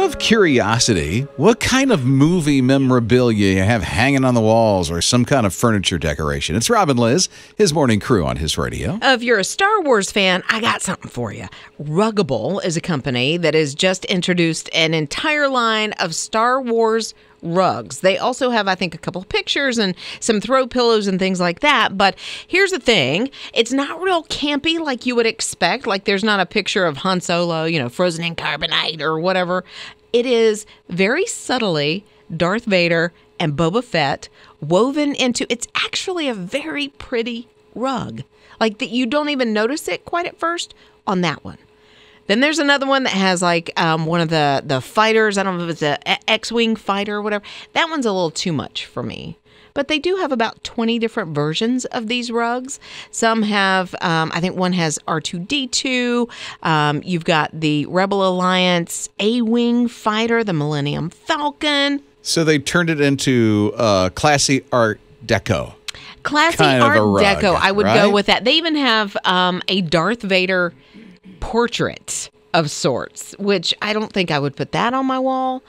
Out of curiosity, what kind of movie memorabilia you have hanging on the walls or some kind of furniture decoration? It's Rob and Lizz, his morning crew on his radio. If you're a Star Wars fan, I got something for you. Ruggable is a company that has just introduced an entire line of Star Wars rugs. They also have, I think, a couple pictures and some throw pillows and things like that. But here's the thing it's not real campy like you would expect. Like there's not a picture of Han Solo, you know, frozen in carbonite or whatever. It is very subtly Darth Vader and Boba Fett woven into it's actually a very pretty rug. Like that you don't even notice it quite at first on that one. Then there's another one that has like um, one of the the fighters. I don't know if it's a X-wing fighter or whatever. That one's a little too much for me. But they do have about 20 different versions of these rugs. Some have, um, I think one has R2D2. Um, you've got the Rebel Alliance A Wing fighter, the Millennium Falcon. So they turned it into uh, classy art deco. Classy Kind of Art rug, Deco. I would right? go with that. They even have um, a Darth Vader portrait of sorts, which I don't think I would put that on my wall.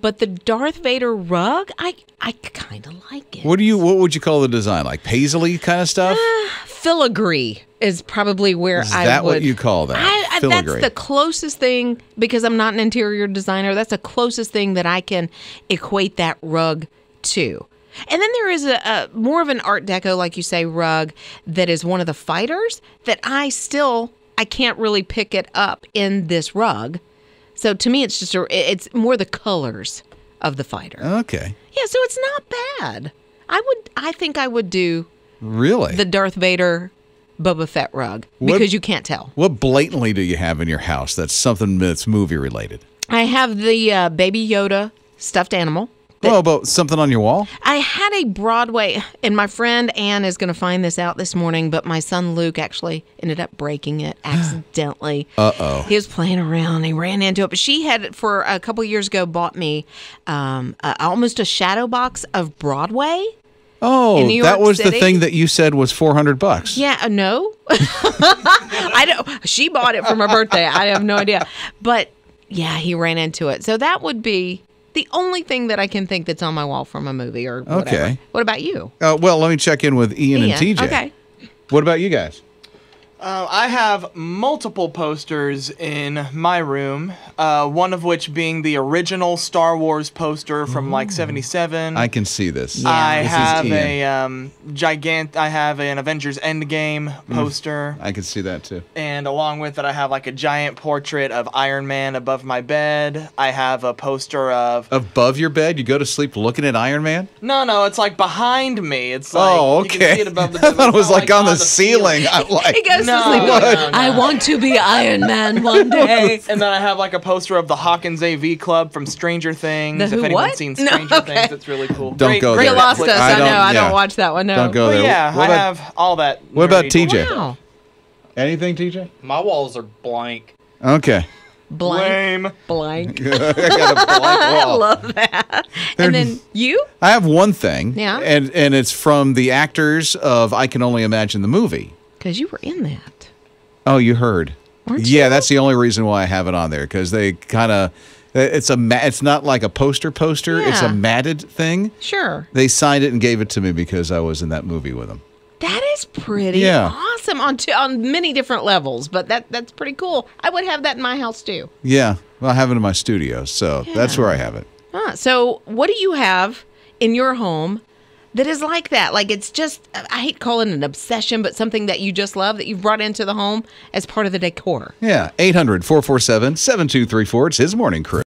But the Darth Vader rug, I I kind of like it. What do you? What would you call the design? Like paisley kind of stuff? Uh, filigree is probably where Is I that would. what you call that? I, I, that's the closest thing because I'm not an interior designer. That's the closest thing that I can equate that rug to. And then there is a, a more of an Art Deco, like you say, rug that is one of the fighters that I still I can't really pick it up in this rug. So to me, it's just a, it's more the colors of the fighter. Okay, Yeah, so it's not bad. I would I think I would do really? the Darth Vader Boba Fett rug What- because you can't tell. what blatantly do you have in your house that's something that's movie related? I have the uh, Baby Yoda stuffed animal. Oh, about something on your wall? I had a Broadway, and my friend Anne is going to find this out this morning, but my son Luke actually ended up breaking it accidentally. Uh oh. He was playing around he ran into it. But she had, for a couple years ago, bought me um, uh, almost a shadow box of Broadway. Oh, that was the thing that you said was four hundred bucks. Yeah, uh, no. I don't. She bought it for my birthday. I have no idea. But yeah, he ran into it. So that would be the only thing that I can think that's on my wall from a movie or whatever. Okay. What about you? Uh, well, let me check in with Ian, and TJ. Okay. What about you guys? Uh, I have multiple posters in my room. Uh, one of which being the original Star Wars poster from like '77. I can see this. I This have a um, gigant. I have an Avengers Endgame poster, I can see that too. and along with it, I have like a giant portrait of Iron Man above my bed. I have a poster of Above your bed, you go to sleep looking at Iron Man. no, no, it's like behind me. It's like oh, you can okay. see it above the I thought it it's was not like, on the, ceiling. I'm like, He No, to sleep. no, going, no, no. I want to be Iron Man one day. And then I have like a poster of the Hawkins AV Club from Stranger Things. The if who, anyone's what? seen No, Stranger okay. Things, it's really cool. Don't go great there. You lost us. I I, know. don't- I yeah. don't watch that one. No. Don't go But there. yeah, What I about- have all that. What about TJ? Wow. anything, TJ? My walls are blank. Okay. Blank. Lame. Blank. I got a blank I love that. And then you? I have one thing. Yeah. And and it's from the actors of I Can Only Imagine the movie. Because you were in that. Oh, you heard? Weren't yeah, you? that's the only reason why I have it on there because they kind of. It's a ma- it's not like a poster poster. It's a matted thing. Sure. They signed it and gave it to me because I was in that movie with them. That is pretty Yeah. awesome on two, on many different levels, but that that's pretty cool. I would have that in my house too. Yeah, well, I have it in my studio, so that's where I have it. Huh. So, what do you have in your home that is like that? Like it's just I hate calling it an obsession, but something that you just love that you've brought into the home as part of the decor. Yeah, 800 447 7234. It's his morning crew.